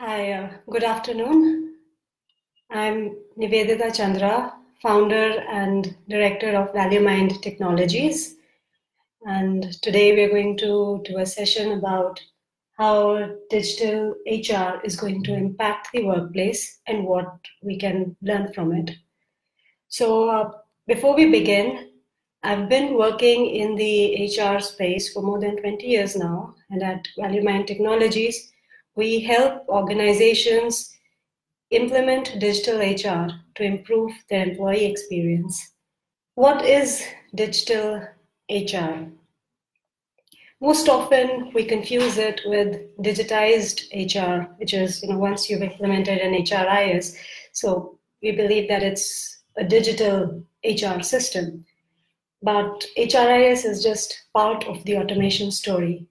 Hi, uh, good afternoon. I'm Nivedita Chandra, founder and director of Value Mind Technologies. And today we're going to do a session about how digital HR is going to impact the workplace and what we can learn from it. So, uh, before we begin, I've been working in the HR space for more than 20 years now, and at Value Mind Technologies, we help organizations implement digital HR to improve their employee experience. What is digital HR? Most often we confuse it with digitized HR, which is, you know, once you've implemented an HRIS, so we believe that it's a digital HR system. But HRIS is just part of the automation story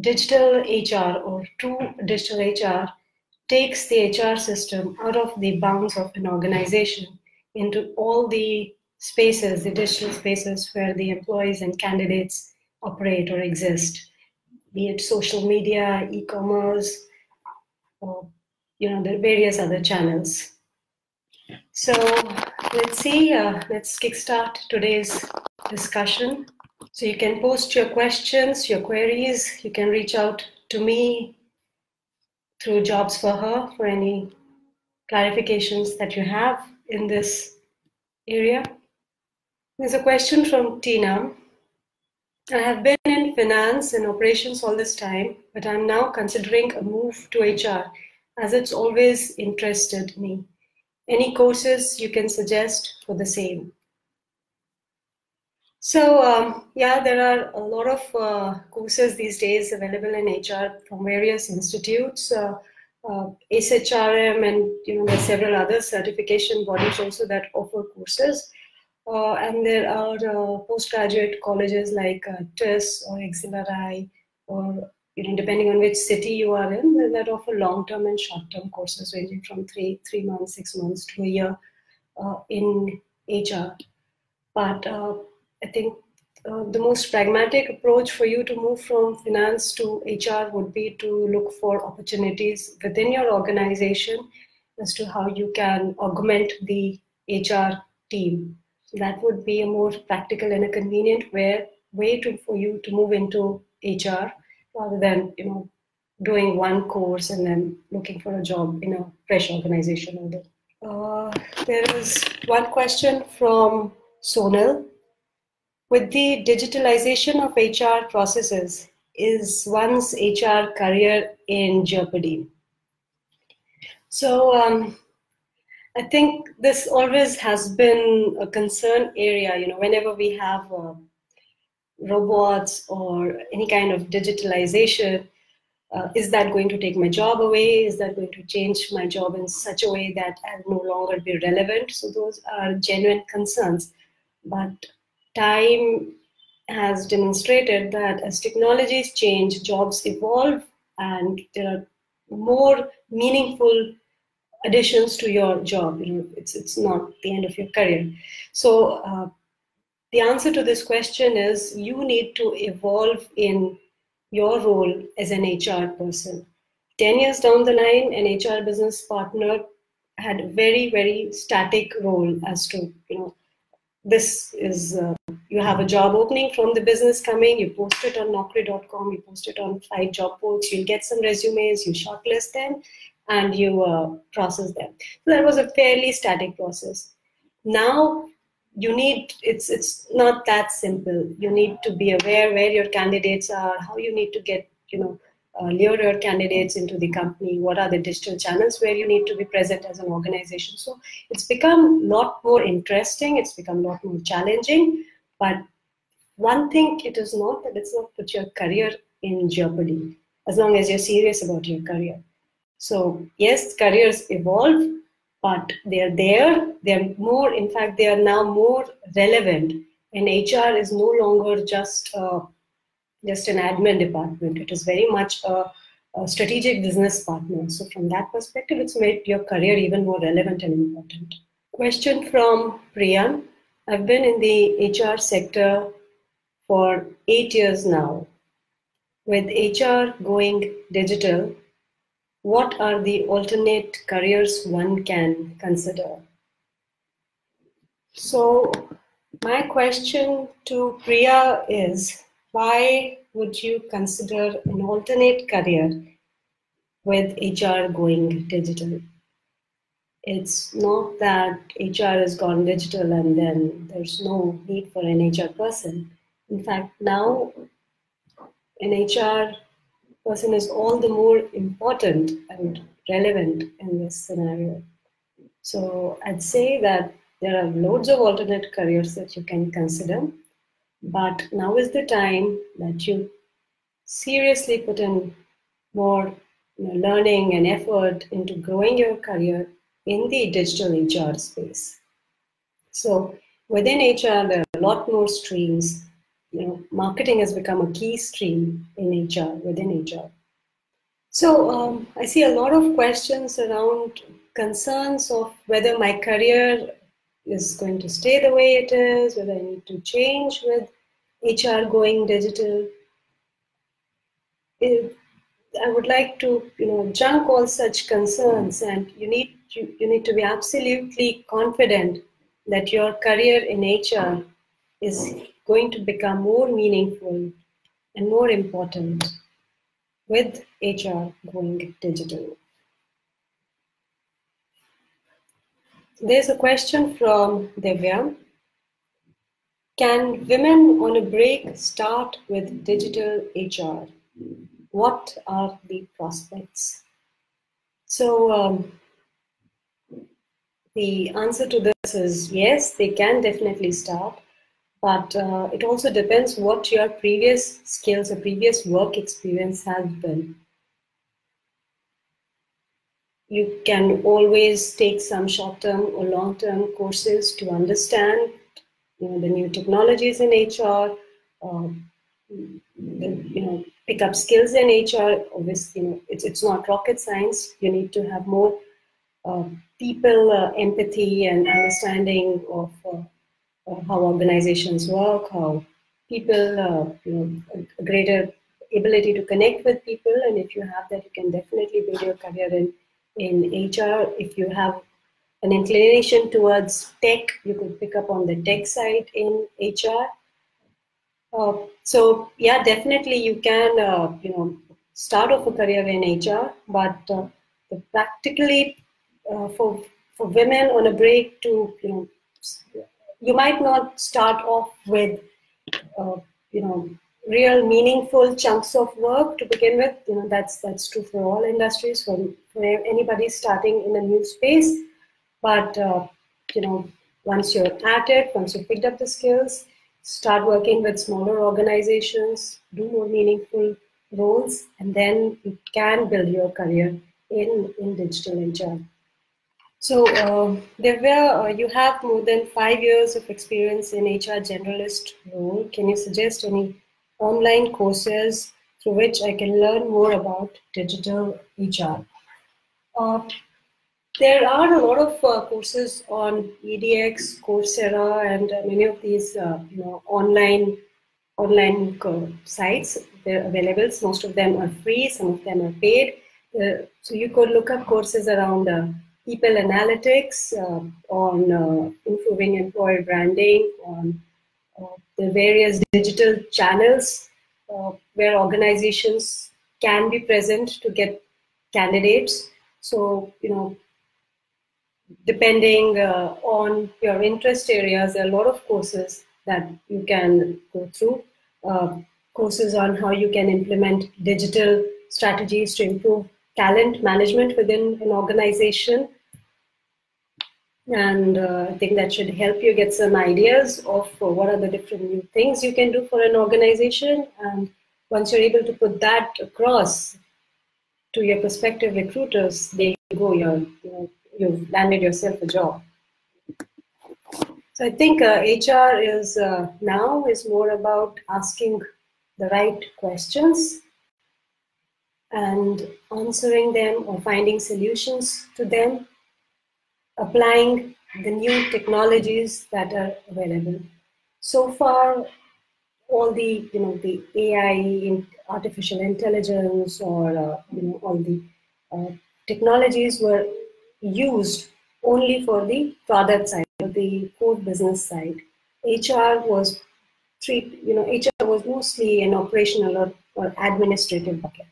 digital HR or true digital HR takes the HR system out of the bounds of an organization into all the spaces, the digital spaces where the employees and candidates operate or exist, be it social media, e-commerce, or you know the various other channels. So let's see. Uh, let's kickstart today's discussion. So you can post your questions, your queries. You can reach out to me through Jobs for Her for any clarifications that you have in this area. There's a question from Tina. I have been in finance and operations all this time, but I'm now considering a move to HR as it's always interested me. Any courses you can suggest for the same? So um, yeah, there are a lot of uh, courses these days available in HR from various institutes, uh, uh, ACHRM, and you know there are several other certification bodies also that offer courses. Uh, and there are uh, postgraduate colleges like uh, TISS or XLRI, or you know depending on which city you are in, that offer long-term and short-term courses ranging from three three months, six months to a year in HR. But I think uh, the most pragmatic approach for you to move from finance to HR would be to look for opportunities within your organization as to how you can augment the HR team. So that would be a more practical and a convenient way, way to, for you to move into HR rather than you know doing one course and then looking for a job in a fresh organization. Uh, there is one question from Sonal with the digitalization of HR processes, is one's HR career in jeopardy? So um, I think this always has been a concern area. You know, whenever we have uh, robots or any kind of digitalization, uh, is that going to take my job away? Is that going to change my job in such a way that I'll no longer be relevant? So those are genuine concerns. But time has demonstrated that as technologies change, jobs evolve, and there are more meaningful additions to your job. You know, it's it's not the end of your career. So uh, the answer to this question is you need to evolve in your role as an HR person. Ten years down the line, an HR business partner had a very very static role as to you know this is uh, you have a job opening from the business coming you post it on naukri.com you post it on five job boards you'll get some resumes you shortlist them and you uh, process them. So that was a fairly static process. Now you need it's it's not that simple. You need to be aware where your candidates are how you need to get you know uh, lure your candidates into the company? What are the digital channels where you need to be present as an organization? So it's become a lot more interesting. It's become a lot more challenging. But one thing it is not that it's not put your career in jeopardy as long as you're serious about your career. So yes, careers evolve, but they're there. They're more, in fact, they are now more relevant. And HR is no longer just uh, just an admin department. It is very much a, a, strategic business partner. So from that perspective, it's made your career even more relevant and important. Question from Priya. I've been in the HR sector for eight years now. With HR going digital, what are the alternate careers one can consider? So, my question to Priya is why would you consider an alternate career with HR going digital? It's not that HR has gone digital and then there's no need for an HR person. In fact, now an HR person is all the more important and relevant in this scenario. So I'd say that there are loads of alternate careers that you can consider, but now is the time that you seriously put in more you know, learning and effort into growing your career in the digital HR space. So within HR, there are a lot more streams you know, marketing has become a key stream in HR, within HR. So um, I see a lot of questions around concerns of whether my career is going to stay the way it is, whether I need to change with HR going digital. It, I would like to, you know, junk all such concerns, and you need you, you need to be absolutely confident that your career in HR is going to become more meaningful and more important with HR going digital. There's a question from Devya. Can women on a break start with digital HR? What are the prospects? So, um, the answer to this is yes, they can definitely start but uh, it also depends what your previous skills or previous work experience has been. You can always take some short-term or long-term courses to understand you know, the new technologies in HR, uh, you know, pick up skills in HR. Obviously, you know, it's, it's not rocket science. You need to have more uh, people uh, empathy and understanding of uh, how organizations work, how people, uh, you know, a greater ability to connect with people. And if you have that, you can definitely build your career in, in HR. If you have an inclination towards tech, you could pick up on the tech side in HR. Uh, so yeah, definitely you can, uh, you know, start off a career in HR, but uh, practically uh, for for women on a break to you know you might not start off with, uh, you know, real meaningful chunks of work to begin with. You know, that's that's true for all industries, for, for anybody starting in a new space. But uh, you know, once you're at it, once you've picked up the skills, start working with smaller organizations, do more meaningful roles, and then you can build your career in in digital HR. So, uh, Devya, uh, you have more than five years of experience in HR generalist role. Can you suggest any online courses through which I can learn more about digital HR? Uh, there are a lot of uh, courses on edX, Coursera, and uh, many of these uh, you know online online sites. They're available. Most of them are free. Some of them are paid. so you could look up courses around people analytics, uh, on uh, improving employer branding, on uh, the various digital channels where organizations can be present to get candidates. So, you know, depending uh, on your interest areas, there are a lot of courses that you can go through. Uh, courses on how you can implement digital strategies to improve talent management within an organization. And uh, I think that should help you get some ideas of uh, what are the different new things you can do for an organization. And once you're able to put that across to your prospective recruiters, there you go, you're, you know, you've landed yourself a job. So I think uh, HR is uh, now is more about asking the right questions and answering them or finding solutions to them, applying the new technologies that are available. So far, all the you know the AI, in artificial intelligence, or uh, you know all the uh, technologies were used only for the product side, the core business side. HR was treat, you know, HR was mostly an operational or, or administrative bucket.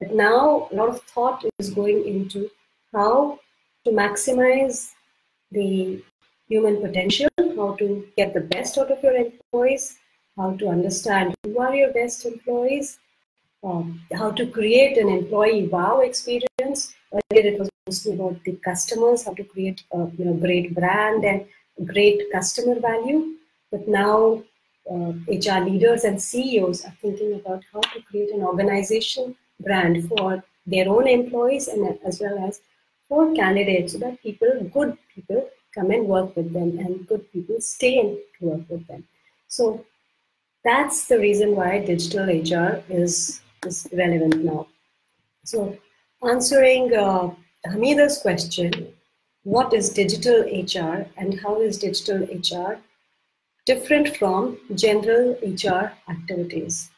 But now a lot of thought is going into how to maximize the human potential, how to get the best out of your employees, how to understand who are your best employees, um, how to create an employee wow experience. Earlier it was mostly about the customers, how to create a you know, great brand and great customer value. But now uh, HR leaders and CEOs are thinking about how to create an organization brand for their own employees and as well as for candidates so that people, good people, come and work with them and good people stay and work with them. So that's the reason why digital HR is, is relevant now. So answering uh, Hamida's question, what is digital HR and how is digital HR different from general HR activities?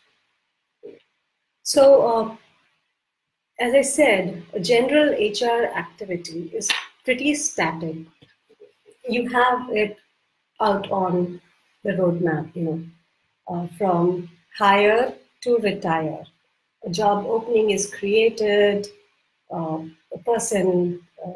So uh, as I said, a general HR activity is pretty static. You have it out on the roadmap, you know, uh, from hire to retire. A job opening is created, uh, a person, uh,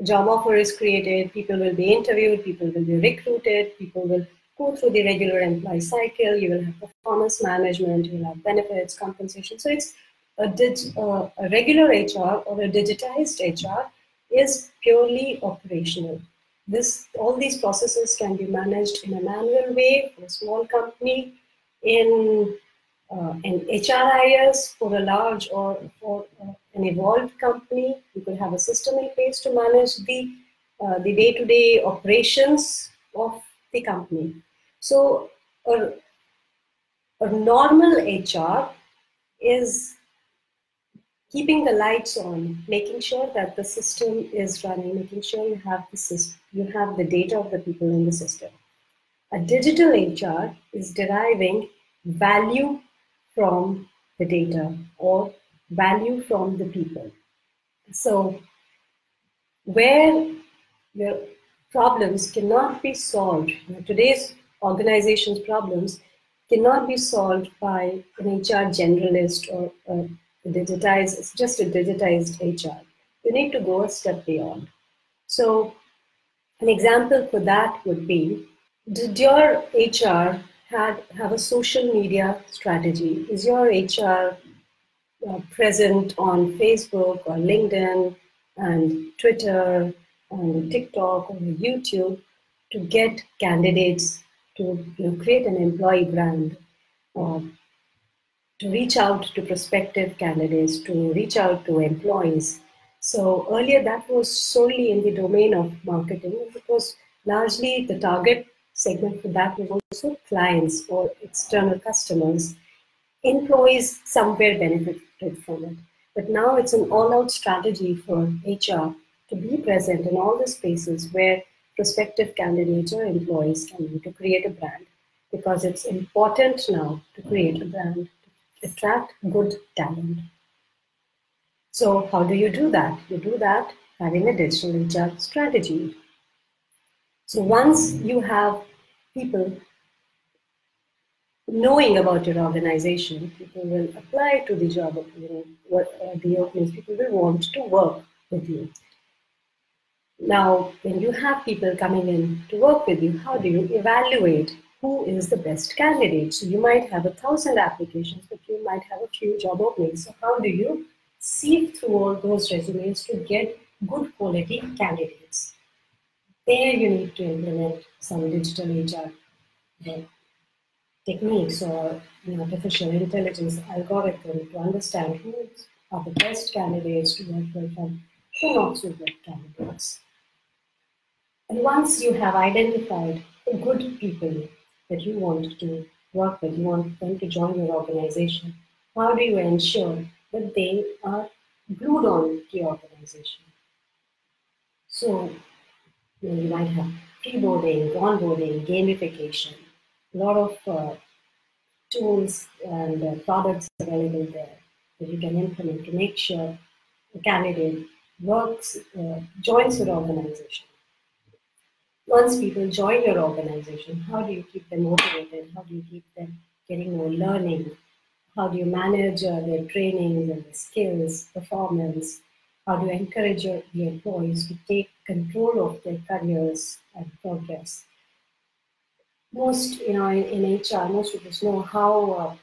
a job offer is created, people will be interviewed, people will be recruited, people will go through the regular employee cycle, you will have performance management, you will have benefits, compensation. So it's a, uh, a regular HR or a digitized HR is purely operational. This, all these processes can be managed in a manual way for a small company, in uh, an HRIS for a large or for uh, an evolved company. You could have a system in place to manage the uh, the day-to-day operations of the company. So a, a normal HR is keeping the lights on, making sure that the system is running, making sure you have the system, you have the data of the people in the system. A digital HR is deriving value from the data or value from the people. So where the problems cannot be solved, today's organization's problems cannot be solved by an HR generalist or a digitized, it's just a digitized HR. You need to go a step beyond. So an example for that would be, did your HR had, have a social media strategy? Is your HR uh, present on Facebook or LinkedIn and Twitter and TikTok or YouTube to get candidates to you know, create an employee brand? Uh, to reach out to prospective candidates, to reach out to employees. So earlier that was solely in the domain of marketing. It was largely the target segment for that was also clients or external customers. Employees somewhere benefited from it. But now it's an all-out strategy for HR to be present in all the spaces where prospective candidates or employees can be to create a brand because it's important now to create a brand attract good talent. So how do you do that? You do that having a digital HR strategy. So once you have people knowing about your organization, people will apply to the job, you know, what uh, the openings, people will want to work with you. Now, when you have people coming in to work with you, how do you evaluate who is the best candidate. So you might have a thousand applications, but you might have a few job openings. So how do you sift through all those resumes to get good quality candidates? There you need to implement some digital HR techniques or you know, artificial intelligence algorithm to understand who are the best candidates to work with and who not so good candidates. And once you have identified the good people that you want to work with, you want them to join your organization, how do you ensure that they are glued on to your organization? So you, know, you might have pre-boarding, onboarding, gamification, a lot of uh, tools and uh, products available there that you can implement to make sure the candidate works, uh, joins your organization. Once people join your organization, how do you keep them motivated? How do you keep them getting more learning? How do you manage uh, their trainings and the skills, performance? How do you encourage your, the employees to take control of their careers and progress? Most, you know, in, in HR, most of us know how uh,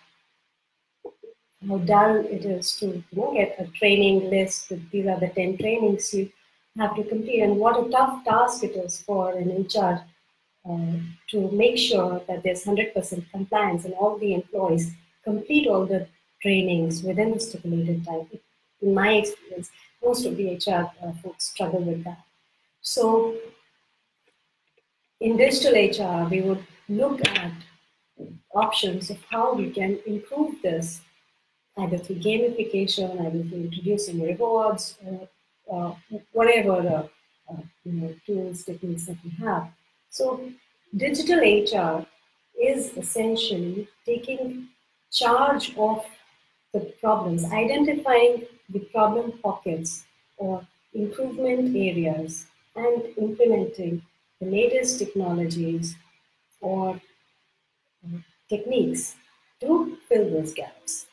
how dull it is to you know, get a training list these are the 10 trainings you have to complete and what a tough task it is for an HR uh, to make sure that there's 100% compliance and all the employees complete all the trainings within the stipulated time. In my experience, most of the HR uh, folks struggle with that. So in digital HR, we would look at options of how we can improve this either through gamification, either through introducing rewards, uh, uh, whatever uh, uh, you know, tools, techniques that we have. So digital HR is essentially taking charge of the problems, identifying the problem pockets or improvement areas and implementing the latest technologies or uh, techniques to fill those gaps.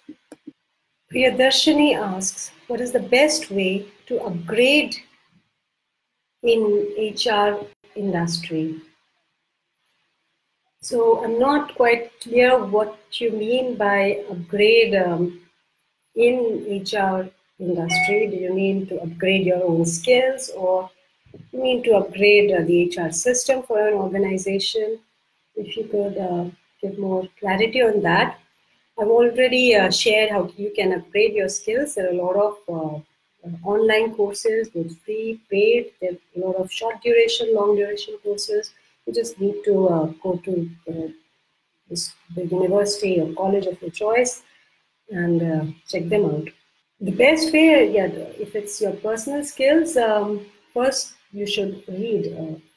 Priyadarshini asks, what is the best way to upgrade in HR industry? So I'm not quite clear what you mean by upgrade um, in HR industry. Do you mean to upgrade your own skills or you mean to upgrade uh, the HR system for an organization? If you could uh, give more clarity on that. I've already uh, shared how you can upgrade your skills. There are a lot of uh, uh, online courses, both free, paid. There are a lot of short duration, long duration courses. You just need to uh, go to uh, this, the university or college of your choice and uh, check them out. The best way, yeah, if it's your personal skills, um, first you should read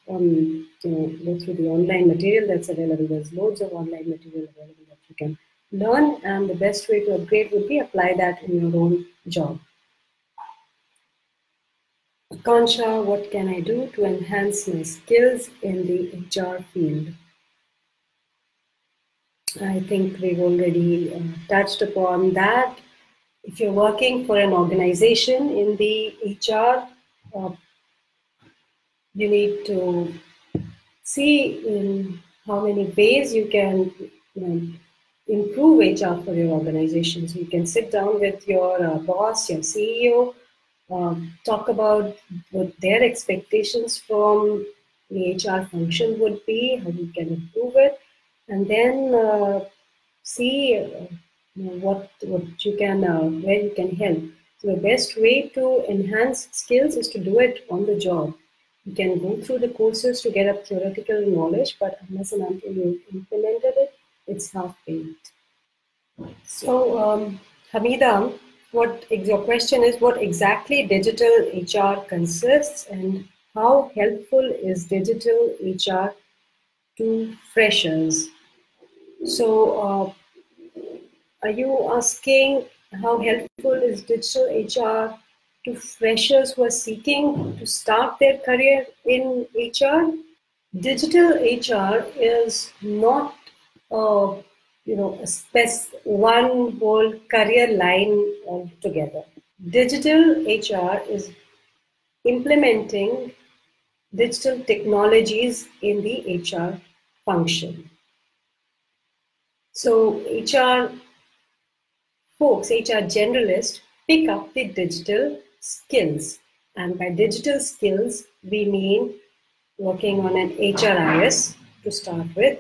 on, you know, go through the online material that's available. There's loads of online material available that you can learn and the best way to upgrade would be apply that in your own job. Akansha, what can I do to enhance my skills in the HR field? I think we've already uh, touched upon that. If you're working for an organization in the HR, uh, you need to see in how many ways you can you know, improve HR for your organization. So you can sit down with your uh, boss, your CEO, um, talk about what their expectations from the HR function would be, how you can improve it, and then uh, see uh, what what you can uh, where you can help. So the best way to enhance skills is to do it on the job. You can go through the courses to get a theoretical knowledge, but unless and until you implemented it, it's half baked. So, um, Hamida, what your question is what exactly digital HR consists and how helpful is digital HR to freshers? So, uh, are you asking how helpful is digital HR to freshers who are seeking to start their career in HR? Digital HR is not uh, you know, spec- one whole career line altogether. Digital HR is implementing digital technologies in the HR function. So HR folks, HR generalists, pick up the digital skills. And by digital skills, we mean working on an HRIS to start with,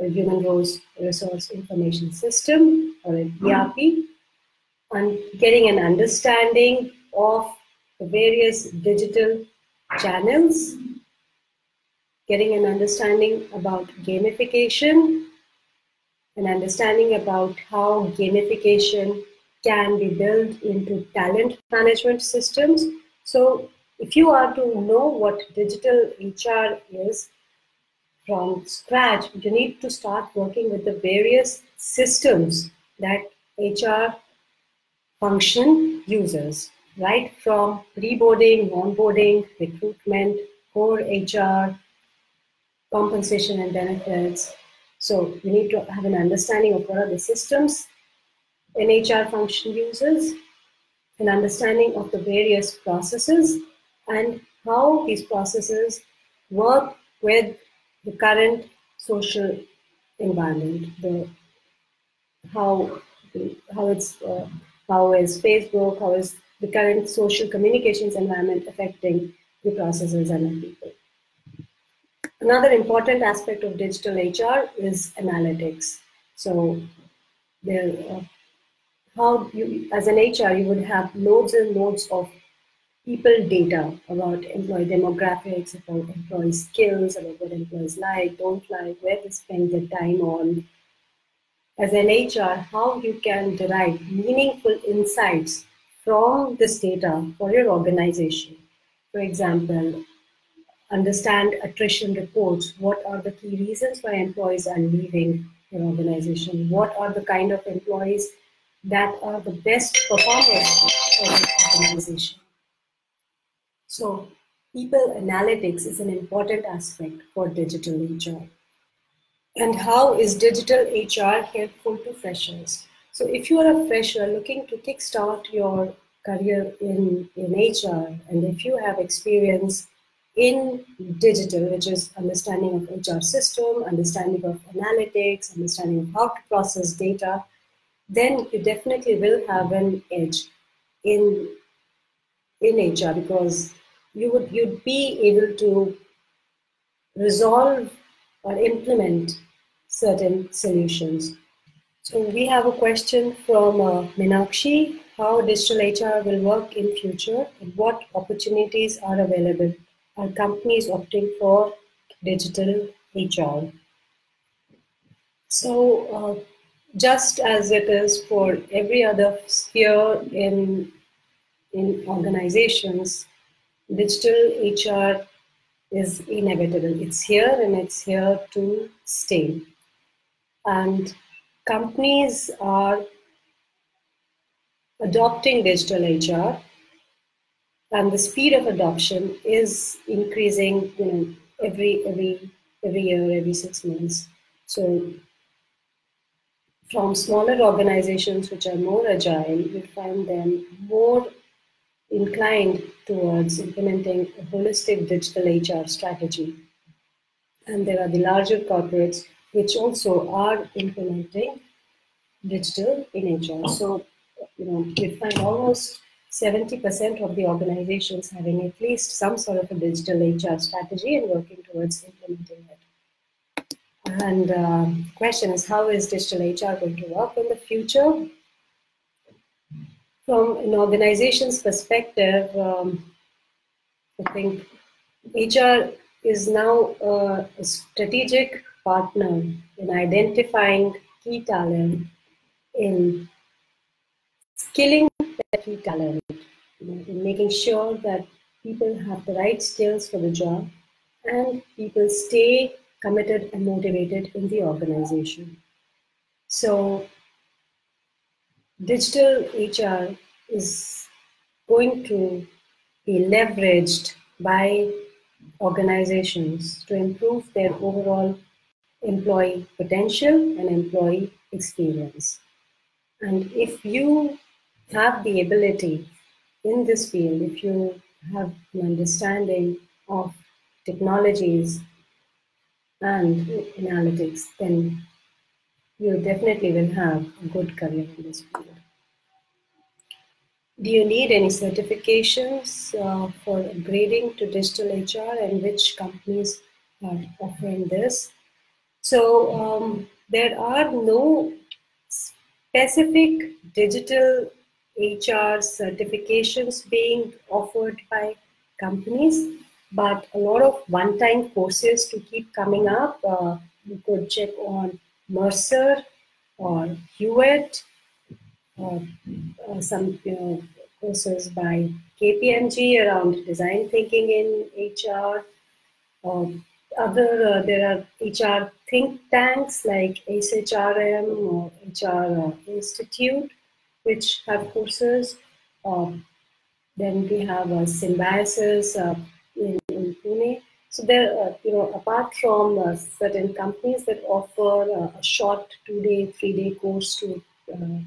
human resource information system or an ERP and getting an understanding of the various digital channels, getting an understanding about gamification, an understanding about how gamification can be built into talent management systems. So if you are to know what digital HR is, from scratch, you need to start working with the various systems that HR function uses. right from pre-boarding, onboarding, recruitment, core HR, compensation and benefits. So you need to have an understanding of what are the systems an HR function uses, an understanding of the various processes and how these processes work with the current social environment, the how how it's uh, how is Facebook, how is the current social communications environment affecting the processes and the people. Another important aspect of digital HR is analytics. So there, uh, how you, as an HR, you would have loads and loads of people data about employee demographics, about employee skills, about what employees like, don't like, where they spend their time on. As an HR, how you can derive meaningful insights from this data for your organization. For example, understand attrition reports. What are the key reasons why employees are leaving your organization? What are the kind of employees that are the best performers for your organization? So people analytics is an important aspect for digital HR. And how is digital HR helpful to freshers? So if you are a fresher looking to kickstart your career in, in HR, and if you have experience in digital, which is understanding of HR system, understanding of analytics, understanding of how to process data, then you definitely will have an edge in in HR because you would you'd be able to resolve or implement certain solutions. So we have a question from uh, Minakshi, how digital HR will work in future and what opportunities are available. Are companies opting for digital HR? So uh, just as it is for every other sphere in, in organizations, digital HR is inevitable. It's here and it's here to stay. And companies are adopting digital HR and the speed of adoption is increasing you know every every every year every six months so from smaller organizations which are more agile we find them more inclined towards implementing a holistic digital HR strategy. And there are the larger corporates which also are implementing digital in HR. So, you know, we find almost 70% of the organizations having at least some sort of a digital HR strategy and working towards implementing it. And uh, question is, how is digital HR going to work in the future? From an organization's perspective, um, I think HR is now a, strategic partner in identifying key talent, in skilling that key talent, in making sure that people have the right skills for the job and people stay committed and motivated in the organization. So digital HR is going to be leveraged by organizations to improve their overall employee potential and employee experience. And if you have the ability in this field, if you have an understanding of technologies and analytics, then you definitely will have a good career in this field. Do you need any certifications uh, for upgrading to digital HR and which companies are offering this? So um, there are no specific digital HR certifications being offered by companies, but a lot of one-time courses to keep coming up. Uh, you could check on Mercer or Hewitt, uh, uh, some you know, courses by KPMG around design thinking in HR. Um, other uh, there are HR think tanks like ACE-HRM or HR uh, Institute, which have courses. Um, Then we have uh, Symbiosis uh. So there, uh, you know, apart from uh, certain companies that offer uh, a short two-day, three-day course to uh,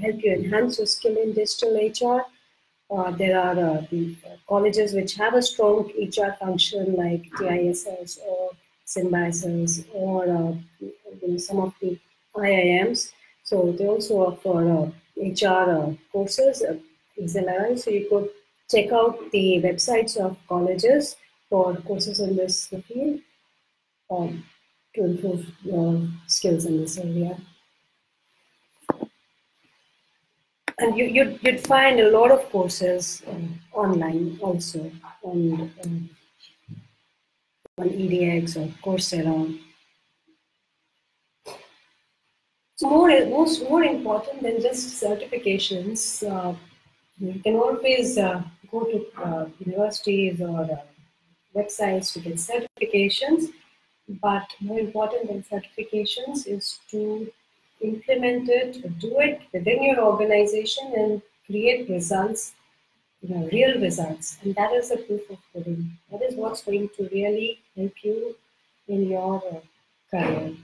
help you enhance your skill in digital HR, uh, there are uh, the colleges which have a strong HR function like TISS or Symbiosis or you know, some of the IIMs. So they also offer HR courses, uh. So you could check out the websites of colleges for courses in this field um, to improve your skills in this area. And you, you'd, you'd find a lot of courses um, online also on, um, on EDX or Coursera. So more, most, more important than just certifications, uh, you can always uh, go to uh, universities or uh, websites to get certifications, but more important than certifications is to implement it, do it within your organization and create results, you know, real results. And that is the proof of pudding. That is what's going to really help you in your uh, career.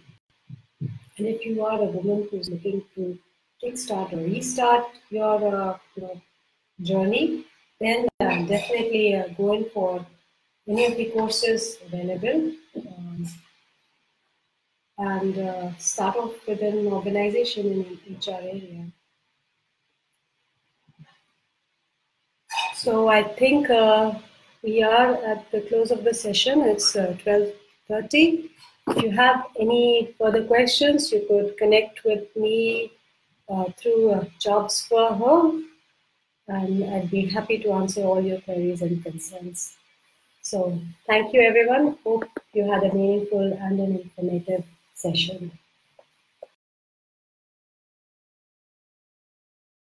And if you are a woman who's looking to kickstart or restart your, uh, your journey, then uh, definitely uh, go in for any of the courses available um, and uh, start off with an organization in HR area. So I think uh, we are at the close of the session. It's 12.30. Uh, if you have any further questions, you could connect with me uh, through uh, Jobs for Her, and I'd be happy to answer all your queries and concerns. So thank you, everyone. Hope you had a meaningful and an informative session.